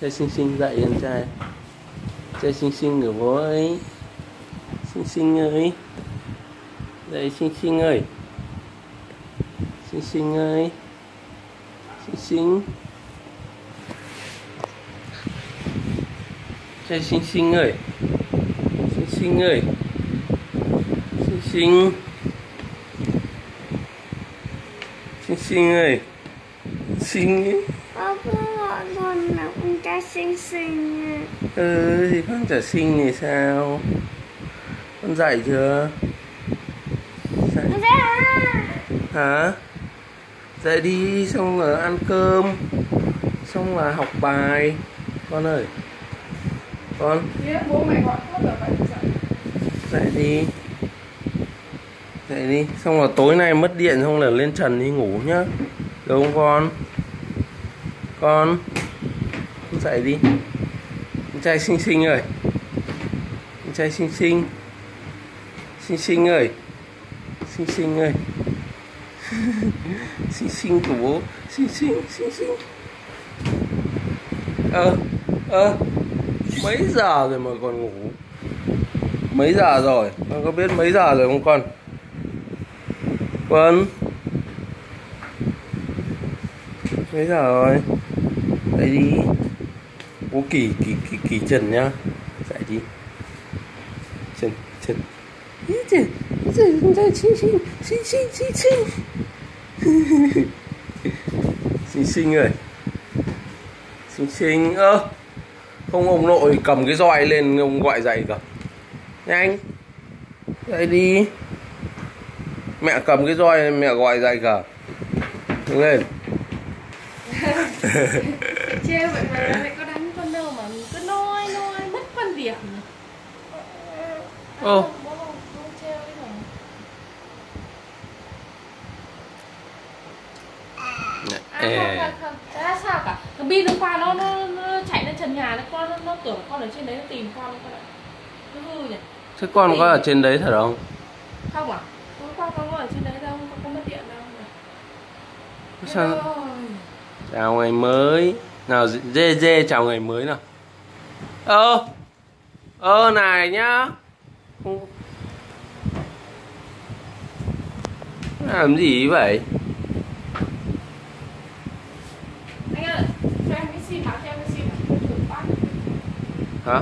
Trai xinh xinh dậy em trai. Trai xinh xinh ngủ bố ấy. Xinh xinh ơi Dậy xinh xinh ơi. Xinh xinh ơi. Xinh xinh. Trai xinh xinh ơi. Xinh xinh ơi. Xinh xinh. Xinh xinh ơi. Xinh ấy con là con trai xinh xinh à. Ừ thì con chả xinh thì sao? Con dậy chưa? Dậy. Dạ. Hả? Dậy đi xong rồi ăn cơm Xong là học bài. Con ơi. Con. Dậy. dậy đi. Dậy đi. Xong rồi tối nay mất điện xong là lên trần đi ngủ nhá. Được không con con. Con dậy đi. Con trai xinh xinh ơi. Con trai xinh xinh. Xinh xinh ơi. Xinh xinh ơi. Xinh xinh của bố. Xinh xinh xinh xinh. Ơ Ơ Mấy giờ rồi mà còn ngủ? Mấy giờ rồi? Con có biết mấy giờ rồi không con? Quân bây giờ rồi. Đấy đi. Bố kỳ kỳ kỳ kỳ trần nhá. Giải đi. Trần trần. Ý trần Trần trần xinh xinh Xinh xinh xinh xinh Xinh xinh rồi Xinh xinh. Ơ, Không ông nội cầm cái roi lên ông gọi dậy cả Nhanh. Dậy đi. Mẹ cầm cái roi mẹ gọi dậy cả Đứng lên. Chê vậy mà lại có đánh con đâu mà mình cứ nói nói mất quan điểm. Ấy mà À không, không, không, đã sao cả? Thằng Bin hôm qua nó, nó, nó chạy lên trần nhà nó, con, nó, nó tưởng con ở trên đấy nó tìm con con ạ Nó hư nhỉ? Thế con có ở trên đấy thật không? Không à? Hôm qua con có ở trên đấy đâu, con có mất điện đâu. Sao? Rồi. Chào ngày mới. Nào dê dê chào ngày mới nào. Ơ Ơ này nhá. Làm gì vậy? Anh ơi, cho em cái sim nào, cho em cái sim. Hả